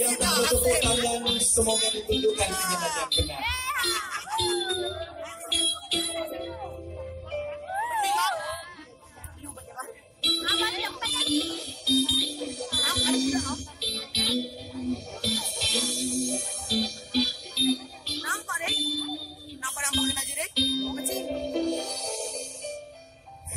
Yang bertukar tangan semoga ditunjukkan dengan yang benar. Eh, ha, ha, ha.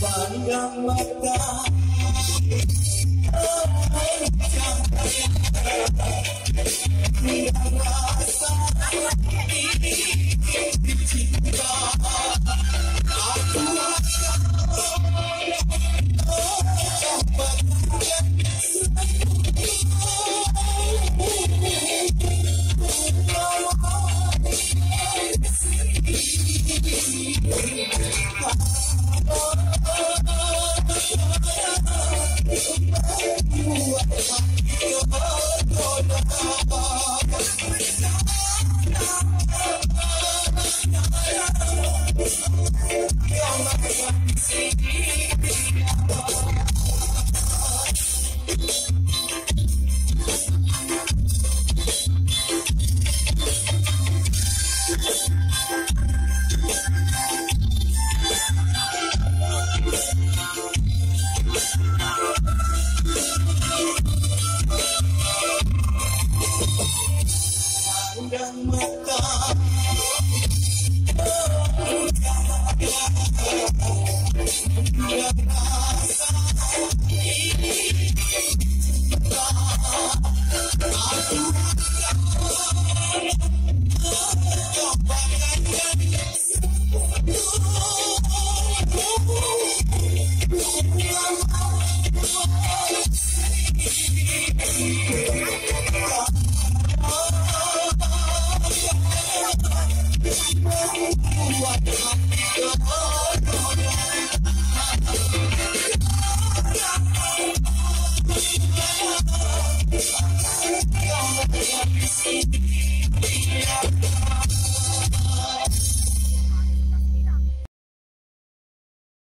pandang mata pandang mata What?